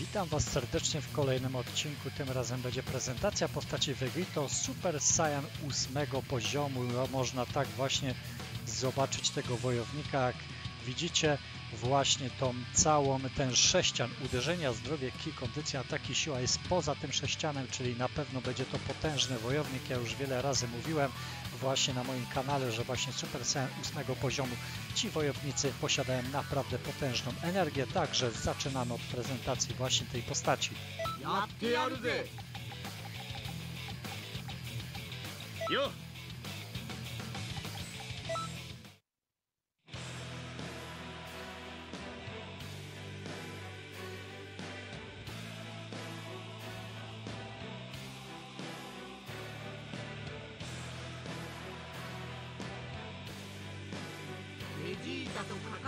Witam Was serdecznie w kolejnym odcinku. Tym razem będzie prezentacja postaci Vegito Super Saiyan 8 poziomu. No, można tak właśnie zobaczyć tego wojownika. Widzicie, właśnie tą całą, ten sześcian uderzenia, zdrowie, ki, kondycja, ataki, siła jest poza tym sześcianem, czyli na pewno będzie to potężny wojownik. Ja już wiele razy mówiłem właśnie na moim kanale, że właśnie Super Saiyan 8 poziomu ci wojownicy posiadają naprawdę potężną energię, także zaczynamy od prezentacji właśnie tej postaci. や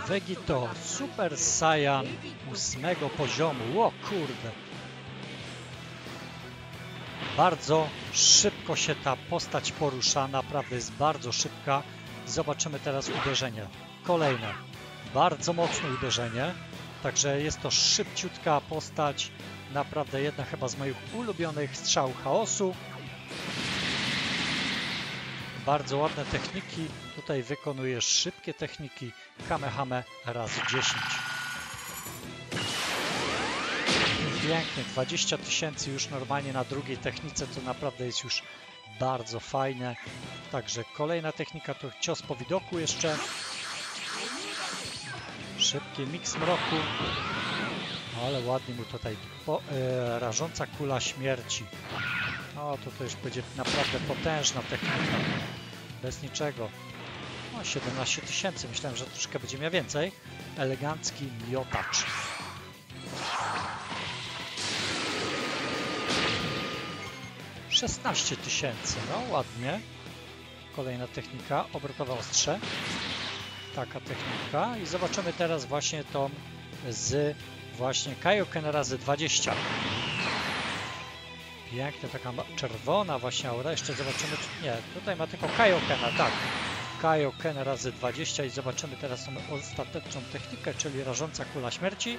Vegito Super Saiyan 8 poziomu. O kurde. Bardzo szybko się ta postać porusza, naprawdę jest bardzo szybka. Zobaczymy teraz uderzenie. Kolejne. Bardzo mocne uderzenie. Także jest to szybciutka postać. Naprawdę jedna chyba z moich ulubionych strzał chaosu. Bardzo ładne techniki. Tutaj wykonuje szybkie techniki Kamehame razy 10. Pięknie, 20 tysięcy już normalnie na drugiej technice, to naprawdę jest już bardzo fajne. Także kolejna technika to cios po widoku jeszcze. Szybki miks mroku. Ale ładnie mu tutaj po, e, rażąca kula śmierci. O, to, to już będzie naprawdę potężna technika. Bez niczego. O, 17 tysięcy. Myślałem, że troszkę będzie miał więcej. Elegancki miotacz. Szesnaście tysięcy, no ładnie. Kolejna technika, obrotowe ostrze. Taka technika. I zobaczymy teraz właśnie tą z właśnie Kaioken razy 20. Piękna, taka czerwona właśnie aura. Jeszcze zobaczymy, czy... Nie, tutaj ma tylko Kaiokena, tak. Kaioken razy 20 i zobaczymy teraz tą ostateczną technikę, czyli rażąca kula śmierci.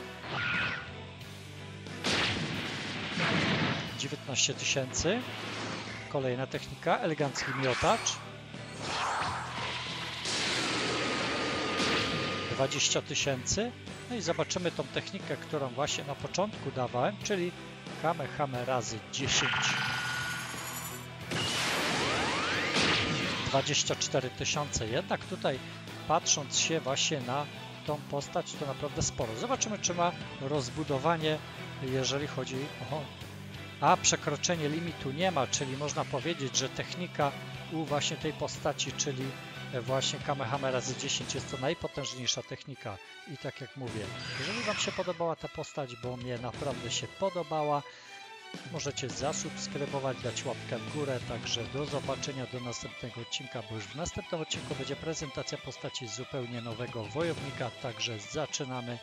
19 tysięcy. Kolejna technika, elegancki miotacz. 20 tysięcy. No i zobaczymy tą technikę, którą właśnie na początku dawałem, czyli Kamehame razy 10. 24 tysiące. Jednak tutaj patrząc się właśnie na tą postać, to naprawdę sporo. Zobaczymy, czy ma rozbudowanie, jeżeli chodzi o... A przekroczenie limitu nie ma, czyli można powiedzieć, że technika u właśnie tej postaci, czyli właśnie Kamehame razy 10 jest to najpotężniejsza technika. I tak jak mówię, jeżeli Wam się podobała ta postać, bo mnie naprawdę się podobała, możecie zasubskrybować, dać łapkę w górę. Także do zobaczenia do następnego odcinka, bo już w następnym odcinku będzie prezentacja postaci zupełnie nowego wojownika. Także zaczynamy.